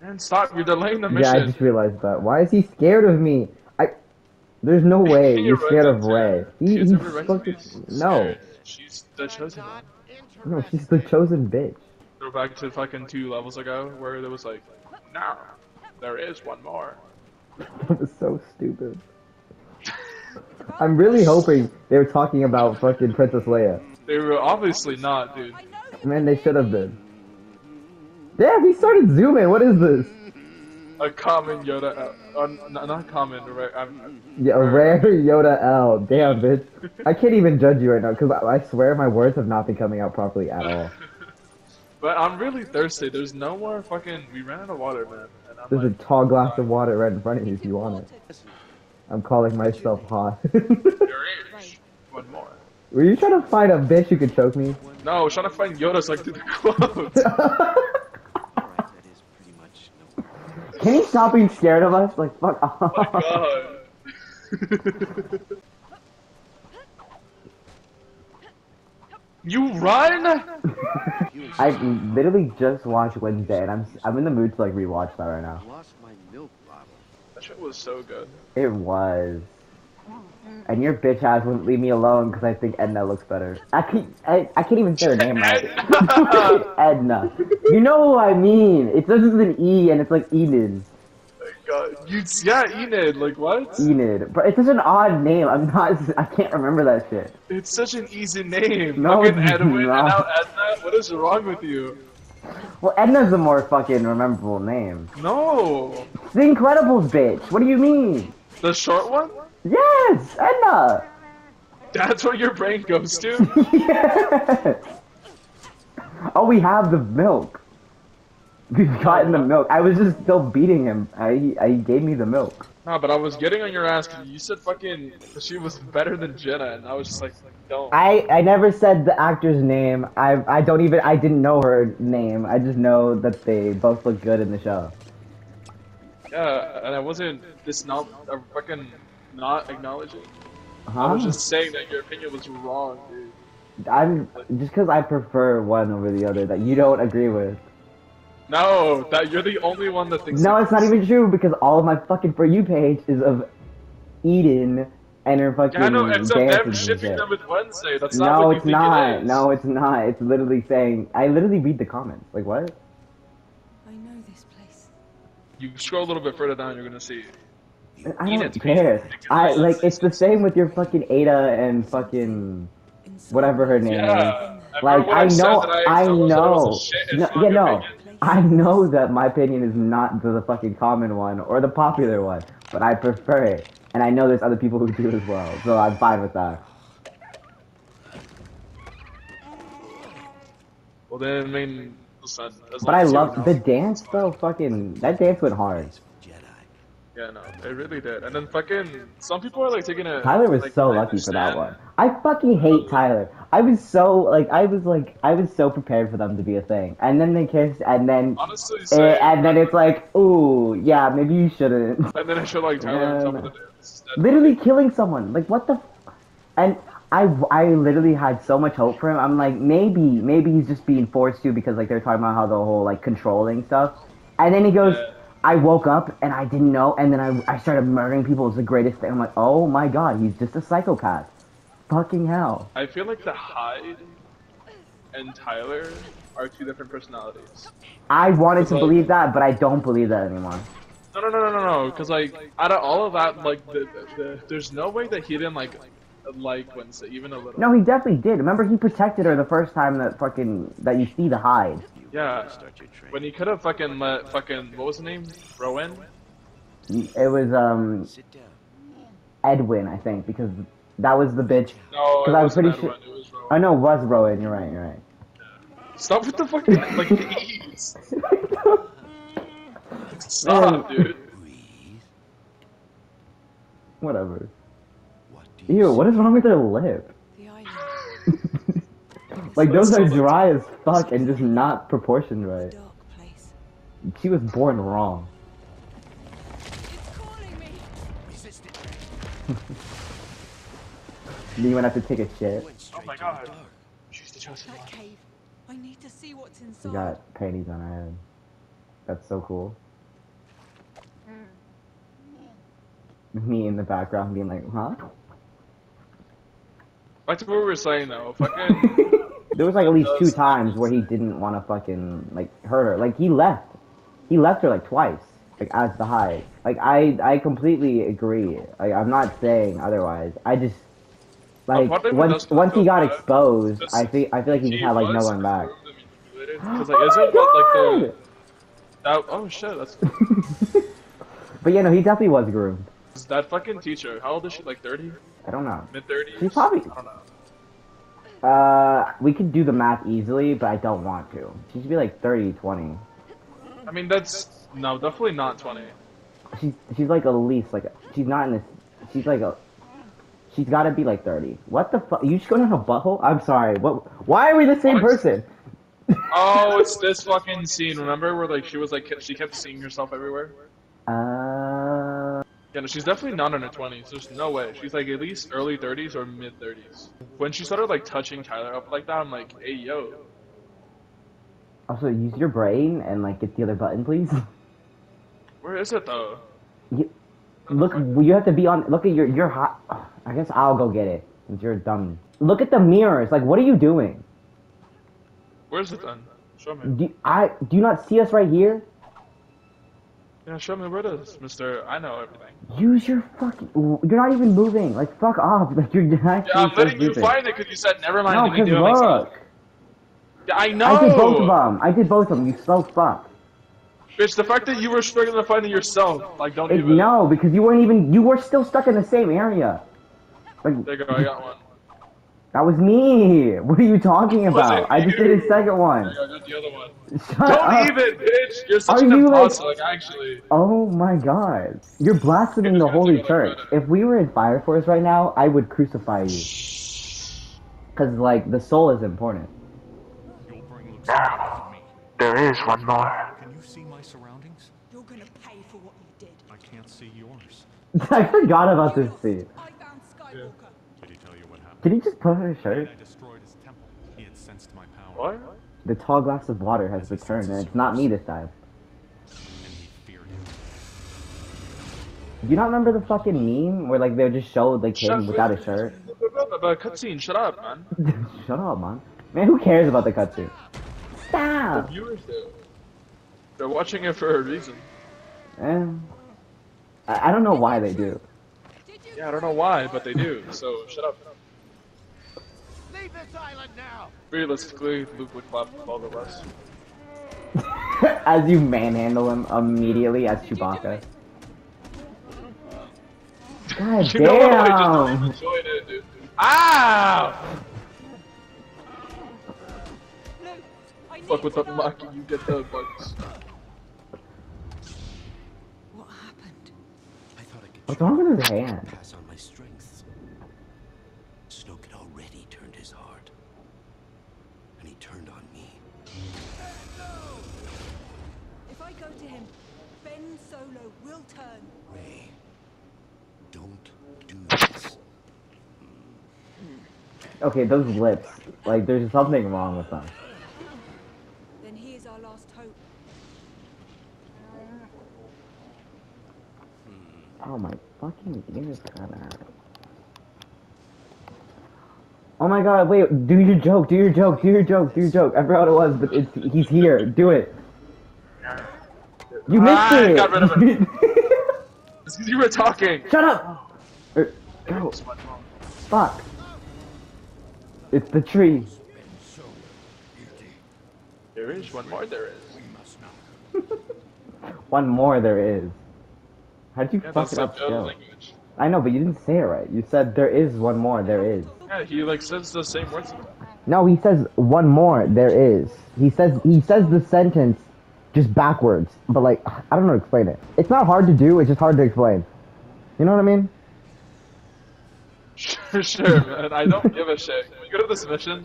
Man, stop! You're delaying the mission. Yeah, I just realized that. Why is he scared of me? I. There's no way You're scared of Rey. He, he's every right to be fucking no. She's the chosen one. no. She's the chosen bitch. Go back to fucking two levels ago where there was like, no, there is one more. That was so stupid. I'm really hoping they were talking about fucking Princess Leia. They were obviously not, dude. Man, they should have been. Damn, he started zooming. What is this? A common Yoda, uh, uh, not common, right? I'm, Yeah, a rare Yoda L. Damn, bitch. I can't even judge you right now because I, I swear my words have not been coming out properly at all. but I'm really thirsty. There's no more fucking. We ran out of water, man. There's a tall glass of water right in front of you if you want it. I'm calling myself hot. there is one more. Were you trying to find a bitch who could choke me? No, I was trying to find Yoda so I could do the quote. Alright, that is pretty much no. Can you stop being scared of us? Like, fuck oh off. God. you run? I literally just watched Wednesday, and I'm I'm in the mood to like rewatch that right now. Lost my milk bottle. That shit was so good. It was. And your bitch ass wouldn't leave me alone because I think Edna looks better. I can't, I, I can't even say her name right. Edna. You know who I mean. It starts with an E and it's like Enid. God, you yeah, Enid. Like what? Enid. But it's such an odd name. I'm not, I can't remember that shit. It's such an easy name. No, fucking it's Edwin not. now Edna. What is wrong with you? Well, Edna's a more fucking rememberable name. No, The Incredibles bitch. What do you mean? The short one. Yes, Edna. That's what your brain goes to. yes. Oh, we have the milk. We've gotten the milk. I was just still beating him. I, I gave me the milk. no, but I was getting on your ass. You said fucking she was better than Jenna, and I was just like, don't. I, I never said the actor's name. I I don't even I didn't know her name. I just know that they both look good in the show. Yeah, and I wasn't this not uh, fucking not acknowledging. I Huh? was just saying that your opinion was wrong, dude. I'm just because I prefer one over the other that you don't agree with. No, that you're the only one that thinks. No, it's not even true because all of my fucking for you page is of Eden and her fucking Yeah, no, it's of them shipping them with Wednesday. That's not No, it's not. it. No, it's not. It's literally saying. I literally read the comments. Like what? You scroll a little bit further down, you're gonna see. I don't care. I like. It's the same with your fucking Ada and fucking whatever her name is. Like Everyone I know, I, that know. was a shit and No, yeah, no. opinion. I know that my opinion is not the, the fucking common one or the popular one, but I prefer it, and I know there's other people who do as well, so I'm fine with that. Well, then, I mean, as But I love the dance though. Fucking that dance went hard. Yeah, no, it really did. And then fucking, some people are like taking it. Tyler was like, so lucky for that one. I fucking hate Tyler. I was so like I was like I was so prepared for them to be a thing, and then they kissed, and then Honestly, eh, say, and then it's like, ooh, yeah, maybe you shouldn't. and then I feel like Tyler on top Yeah. of the dance. literally killing someone. Like what the? F- and I I literally had so much hope for him. I'm like maybe maybe he's just being forced to because like they're talking about how the whole like controlling stuff, and then he goes. Yeah. I woke up and I didn't know, and then I, I started murdering people. It's the greatest thing. I'm like, oh my god, he's just a psychopath. Fucking hell. I feel like the Hyde and Tyler are two different personalities. I wanted to Like- believe that, but I don't believe that anymore. No, no, no, no, no, no. Because like, out of all of that, like, the, the, the, there's no way that he didn't like like Wednesday even a little. No, he definitely did. Remember, he protected her the first time that fucking that you see the Hyde. Yeah. Start your train. When he could have fucking let fucking what was the name? Rowan. It was um Sit down. Edwin, I think, because that was the bitch. No, I was pretty sure- Edwin, It was Rowan. Oh it was Rowan. You're right. You're right. Stop with the fucking like. Stop, dude. Whatever. Ew, what is wrong with their lip? like those are dry as fuck and just not proportioned right. She was born wrong. me when I have to take a shit. Oh my god. I need to see what's inside. Got panties on her head. That's so cool. Me in the background being like, huh? Back to what we were saying though. Fucking. There was like at least two times where he didn't want to fucking like hurt her. Like he left. He left her like twice. Like as the high. Like I I completely agree. Like I'm not saying otherwise. I just like part once once he got exposed, I think I feel like he He had like no was going back. Because oh like, isn't what like the that, oh shit, that's but yeah, no, he definitely was groomed. that fucking teacher. How old is she? Like thirty, I don't know. mid thirties. She's probably- I don't know. Uh, we could do the math easily, but I don't want to. She should be like 30, 20. I mean, that's no, definitely not twenty. She's she's like at least like she's not in this. She's like a. She's got to be like 30. What the fuck? You just going in her butthole? I'm sorry. What? Why are we the same person? Oh, it's this fucking scene. Remember where like she was like she kept seeing herself everywhere. Uh. Yeah, no, she's definitely not in her twenties. There's no way. She's like at least early thirties or mid thirties. When she started like touching Tyler up like that, I'm like, hey yo, Also, use your brain and like get the other button, please. where is it though? You, look, you have to be on. Look at your your hot. I guess I'll go get it since you're dumb. Look at the mirrors. Like, what are you doing? Where's it then? Show me. Do I do you not see us right here? Yeah, show me where it is, Mister. I know everything. Use your fucking. You're not even moving. Like, fuck off. Like, you're actually Yeah, I'm letting you find it because you said never mind. No, because look. I know. I did both of them. I did both of them. You so fuck. Bitch, the fact that you were struggling to find it yourself, like, don't It, even. no, because you weren't even. You were still stuck in the same area. Like, There you go. I got one. That was me. What are you talking Was about? I just did a second one. I got the other one. Shut Don't up. even, bitch. You're such Are an you, like- imposter. Like, actually. Oh my god. You're blaspheming the Holy Church. If we were in Fire Force right now, I would crucify you. Because, like, the soul is important. Your brain looks different to me. There is one more. Can you see my surroundings? You're gonna pay for what you did. I can't see yours. I forgot about this lost. scene. I found Did he tell you what happened? Did he just put on his shirt? I destroyed his temple. He had sensed my power. What? The tall glass of water has returned, and it's not me this time. And he feared him. Do you not remember the fucking meme where, like, they would just show, like, him without up. a shirt? But cutscene, shut up, man. Shut up, man. Man, who cares about the cutscene? Stop. The Stop! viewers do. They're watching it for a reason. Eh. I, I don't know why they do. Yeah, I don't know why, but they do. So shut up. Leave this island now! Realistically, Luke would clap both of us. as you manhandle him immediately as Chewbacca. God You know what? I just don't damn! enjoy it, dude. Ow! Luke, Fuck with to the know. monkey, you get the bugs. What happened? I thought I could What's wrong with his hand? Ben Solo will turn. Rey, don't do this. Hmm. Okay, those lips. Like, there's something wrong with them. Then he is our last hope. Oh my fucking ears kinda hurt. Oh my god, wait, do your joke, do your joke, do your joke, do your joke. I forgot what it was, but it's he's here. Do it. You missed Ah, it! got rid of It's 'cause you were talking. Shut up! Er, go. It's my. Fuck. It's the tree. There is one more. There is. One more there is. How'd you Yeah, fuck it up like the other still? language. I know, but you didn't say it right. You said there is one more, there is. Yeah, he like says the same words. No, he says one more, there is. He says he says the sentence just backwards, but like I don't know how to explain it. It's not hard to do, it's just hard to explain. You know what I mean? Sure, sure, man. I don't give a shit. Can we go to this mission?